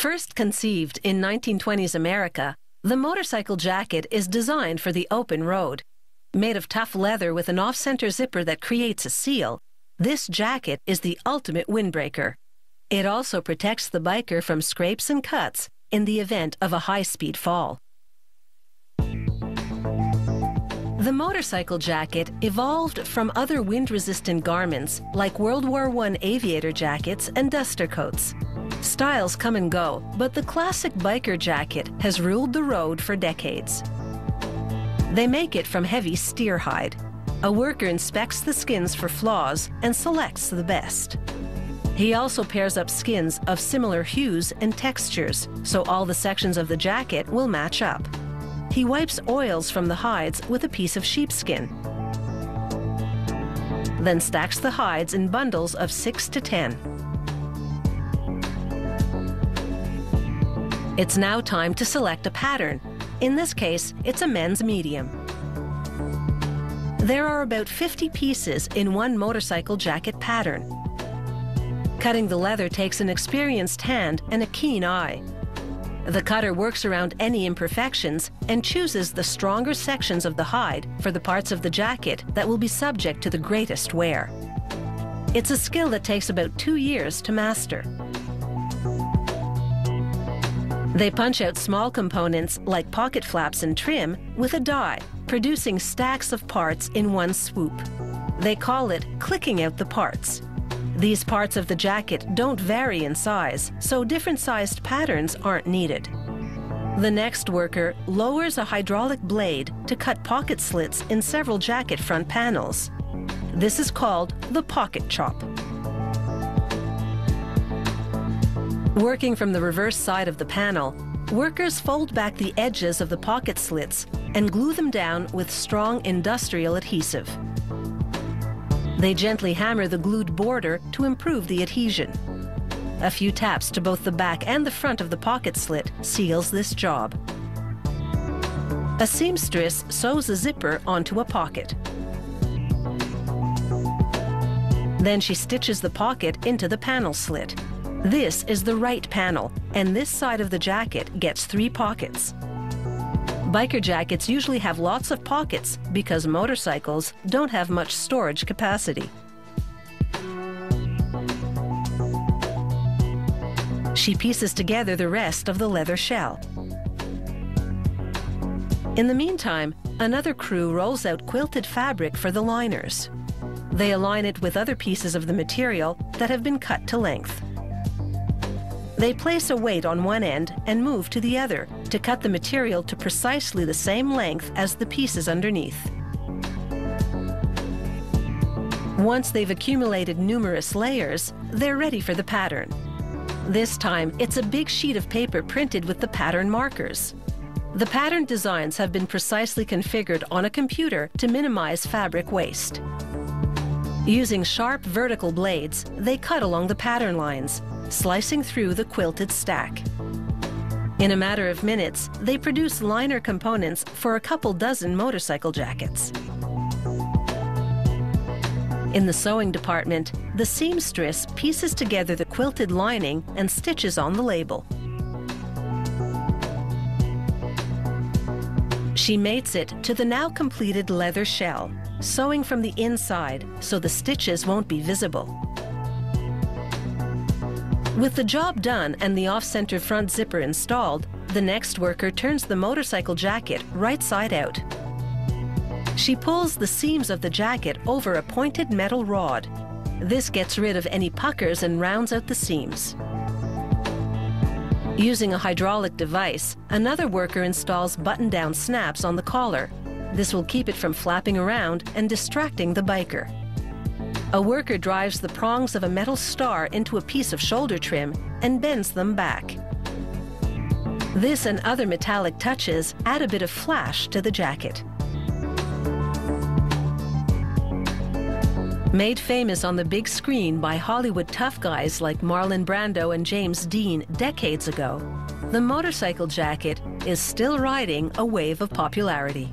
First conceived in 1920s America, the motorcycle jacket is designed for the open road. Made of tough leather with an off-center zipper that creates a seal, this jacket is the ultimate windbreaker. It also protects the biker from scrapes and cuts in the event of a high-speed fall. The motorcycle jacket evolved from other wind-resistant garments like World War I aviator jackets and duster coats. Styles come and go, but the classic biker jacket has ruled the road for decades. They make it from heavy steer hide. A worker inspects the skins for flaws and selects the best. He also pairs up skins of similar hues and textures, so all the sections of the jacket will match up. He wipes oils from the hides with a piece of sheepskin. Then stacks the hides in bundles of 6 to 10. It's now time to select a pattern. In this case, it's a men's medium. There are about 50 pieces in one motorcycle jacket pattern. Cutting the leather takes an experienced hand and a keen eye. The cutter works around any imperfections and chooses the stronger sections of the hide for the parts of the jacket that will be subject to the greatest wear. It's a skill that takes about two years to master. They punch out small components like pocket flaps and trim with a die, producing stacks of parts in one swoop. They call it clicking out the parts. These parts of the jacket don't vary in size, so different sized patterns aren't needed. The next worker lowers a hydraulic blade to cut pocket slits in several jacket front panels. This is called the pocket chop. Working from the reverse side of the panel, workers fold back the edges of the pocket slits and glue them down with strong industrial adhesive. They gently hammer the glued border to improve the adhesion. A few taps to both the back and the front of the pocket slit seals this job. A seamstress sews a zipper onto a pocket. Then she stitches the pocket into the panel slit. This is the right panel, and this side of the jacket gets three pockets. Biker jackets usually have lots of pockets because motorcycles don't have much storage capacity. She pieces together the rest of the leather shell. In the meantime, another crew rolls out quilted fabric for the liners. They align it with other pieces of the material that have been cut to length. They place a weight on one end and move to the other to cut the material to precisely the same length as the pieces underneath. Once they've accumulated numerous layers, they're ready for the pattern. This time, it's a big sheet of paper printed with the pattern markers. The pattern designs have been precisely configured on a computer to minimize fabric waste. Using sharp vertical blades, they cut along the pattern lines, slicing through the quilted stack. In a matter of minutes, they produce liner components for a couple dozen motorcycle jackets. In the sewing department, the seamstress pieces together the quilted lining and stitches on the label. She mates it to the now completed leather shell, sewing from the inside so the stitches won't be visible. With the job done and the off-center front zipper installed, the next worker turns the motorcycle jacket right side out. She pulls the seams of the jacket over a pointed metal rod. This gets rid of any puckers and rounds out the seams. Using a hydraulic device, another worker installs button-down snaps on the collar. This will keep it from flapping around and distracting the biker. A worker drives the prongs of a metal star into a piece of shoulder trim and bends them back. This and other metallic touches add a bit of flash to the jacket. Made famous on the big screen by Hollywood tough guys like Marlon Brando and James Dean decades ago, the motorcycle jacket is still riding a wave of popularity.